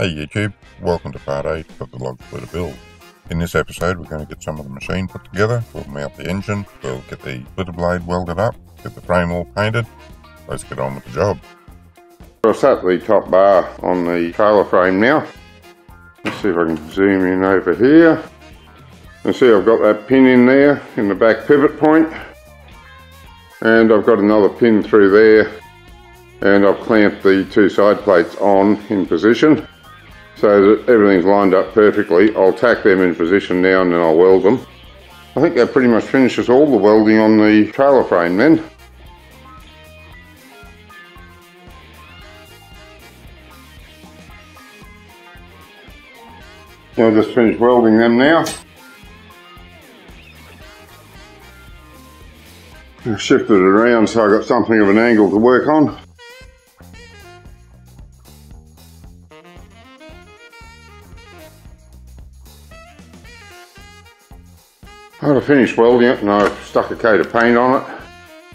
Hey YouTube, welcome to part 8 of the log splitter build. In this episode we're going to get some of the machine put together, we'll mount the engine, we'll get the splitter blade welded up, get the frame all painted, let's get on with the job. I've set the top bar on the trailer frame now. Let's see if I can zoom in over here. You see I've got that pin in there in the back pivot point and I've got another pin through there and I've clamped the two side plates on in position so that everything's lined up perfectly. I'll tack them in position now and then I'll weld them. I think that pretty much finishes all the welding on the trailer frame then. I'll just finish welding them now. I've shifted it around so I've got something of an angle to work on. I've finished welding it and I've stuck a coat of paint on it.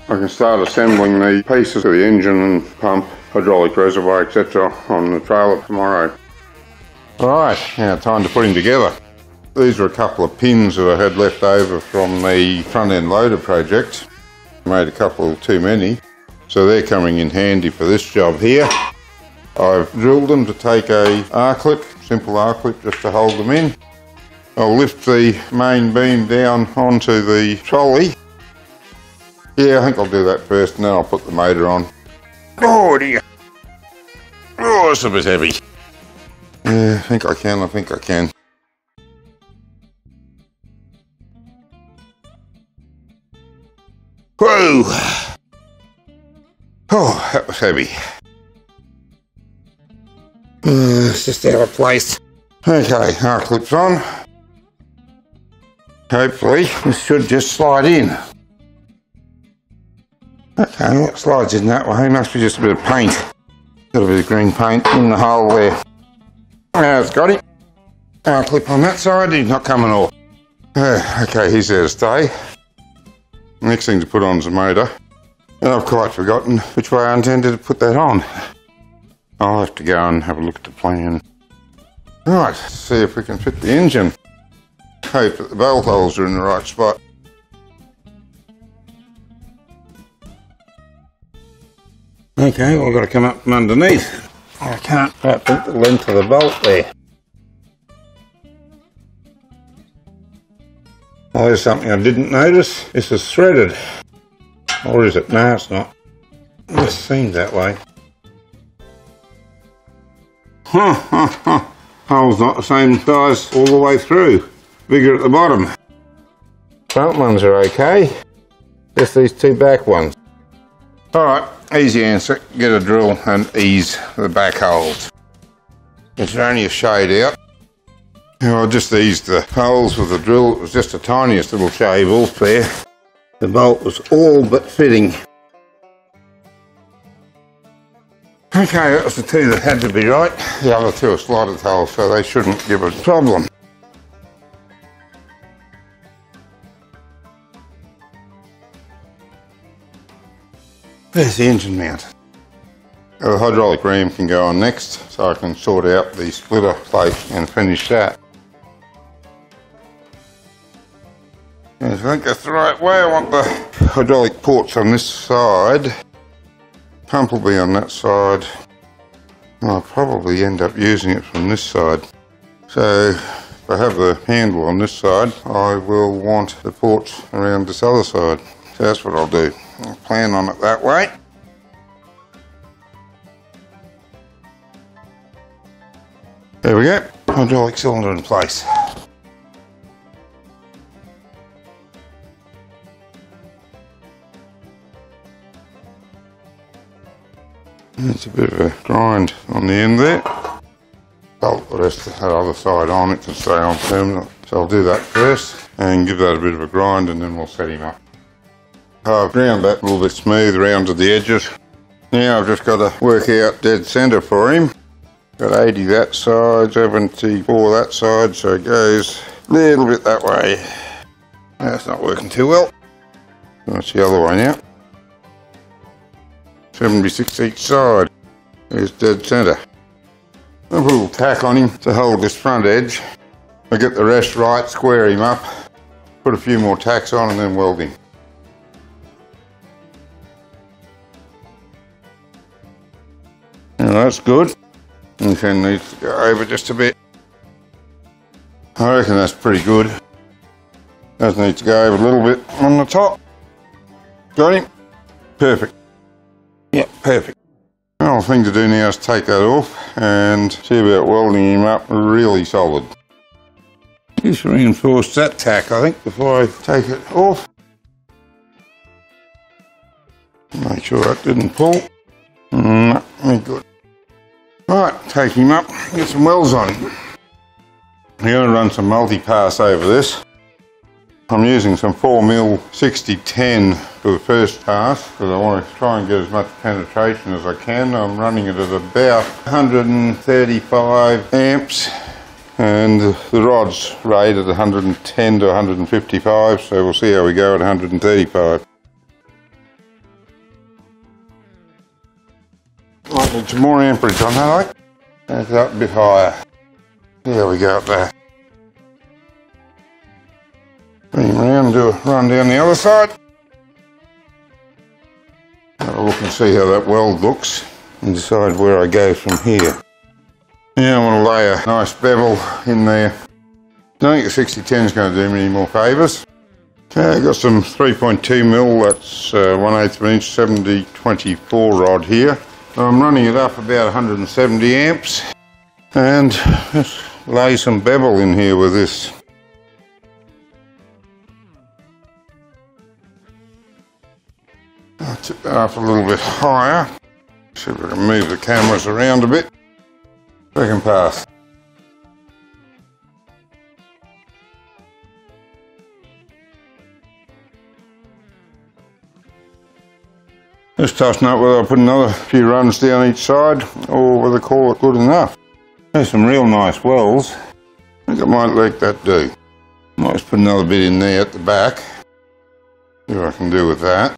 I can start assembling the pieces of the engine and pump, hydraulic reservoir, etc. on the trailer tomorrow. Alright, now time to put him together. These are a couple of pins that I had left over from the front end loader project. Made a couple too many, so they're coming in handy for this job here. I've drilled them to take a R-clip, simple R-clip just to hold them in. I'll lift the main beam down onto the trolley. Yeah, I think I'll do that first and then I'll put the motor on. Oh dear. Oh, it's a bit heavy. Yeah, I think I can, I think I can. Whoa! Oh, that was heavy. Uh, it's just out of place. Okay, R-clip's on. Hopefully, this should just slide in. Okay, that slides in that way. Must be just a bit of paint. A bit of green paint in the hole there. Now it's got it. R-clip on that side, he's not coming off. Uh, okay, he's there to stay. Next thing to put on is the motor. And I've quite forgotten which way I intended to put that on. I'll have to go and have a look at the plan. Right, see if we can fit the engine hope that the bolt holes are in the right spot. Okay, well, I've got to come up from underneath. I can't quite put the length of the bolt there. Oh, there's something I didn't notice. This is threaded. Or is it? No, it's not. It just seems that way. Huh, huh, huh. Hole's not the same size all the way through bigger at the bottom. Front ones are okay, just these two back ones. Alright, easy answer, get a drill and ease the back holes. It's only a shade out. Now I just eased the holes with the drill, it was just the tiniest little shave off there. The bolt was all but fitting. Okay, that was the two that had to be right. The other two are slotted holes, so they shouldn't give a problem. There's the engine mount. The hydraulic ram can go on next, so I can sort out the splitter plate and finish that. And I think that's the right way. I want the hydraulic ports on this side. Pump will be on that side. I'll probably end up using it from this side. So if I have the handle on this side, I will want the ports around this other side. So that's what I'll do. I'll plan on it that way. There we go, hydraulic cylinder in place. There's a bit of a grind on the end there. Bolt the rest the other side on, it can stay on permanent. So I'll do that first and give that a bit of a grind and then we'll set him up. I've ground that a little bit smooth around to the edges. Now I've just got to work out dead centre for him. Got 80 that side, 74 that side, so it goes a little bit that way. That's not working too well. That's the other way now. 76 each side. There's dead centre. a little tack on him to hold this front edge. I get the rest right, square him up, put a few more tacks on and then weld him. That's good. Then needs to go over just a bit. I reckon that's pretty good. Does need to go over a little bit on the top. Got him? Perfect. Yeah, perfect. Well, The thing to do now is take that off and see about welding him up really solid. Just reinforce that tack, I think, before I take it off. Make sure that didn't pull. Mm, no, good. Take him up, get some welds on him. I'm going to run some multi-pass over this. I'm using some 4mm 6010 for the first pass because I want to try and get as much penetration as I can. I'm running it at about 135 amps and the rod's rated 110 to 155 so we'll see how we go at 135. Might need some more amperage on that, eh? Up a bit higher. There we go up there. Bring and do a run down the other side. Have a look and see how that weld looks and decide where I go from here. Now I want to lay a nice bevel in there. Don't think the 6010 is going to do me any more favours. Okay, I've got some 3.2 mil, that's uh, 1 8 of an inch 7024 rod here. I'm running it up about 170 amps and just lay some bevel in here with this. I tip that up a little bit higher. See if can move the cameras around a bit. Second pass. Just tossing up whether I put another few runs down each side or whether I call it good enough. There's some real nice wells. I think I might let that do. Might just put another bit in there at the back. See what I can do with that.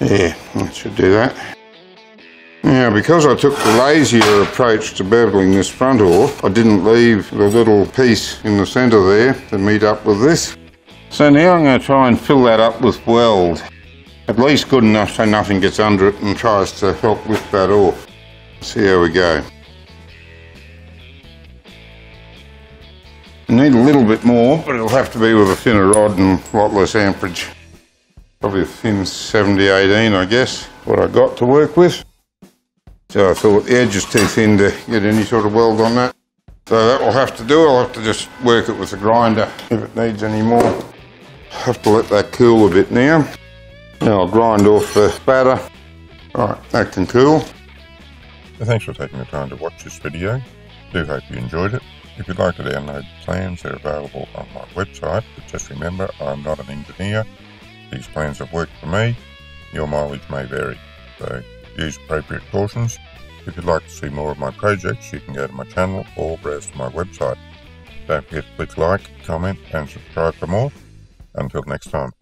Yeah, that should do that. Now, because I took the lazier approach to beveling this front off, I didn't leave the little piece in the centre there to meet up with this. So now I'm going to try and fill that up with weld. At least good enough so nothing gets under it and tries to help lift that off. See how we go. Need a little bit more, but it'll have to be with a thinner rod and a lot less amperage. Probably a thin 7018, I guess, what I got to work with. So I thought the edge is too thin to get any sort of weld on that. So that will have to do. I'll have to just work it with a grinder if it needs any more. Have to let that cool a bit now. Now I'll grind off the spatter. Right, that can cool. thanks for taking the time to watch this video. Do hope you enjoyed it. If you'd like to download plans, they're available on my website, but just remember I'm not an engineer these plans have worked for me. Your mileage may vary, so use appropriate cautions. If you'd like to see more of my projects, you can go to my channel or browse to my website. Don't forget to click like, comment and subscribe for more. Until next time.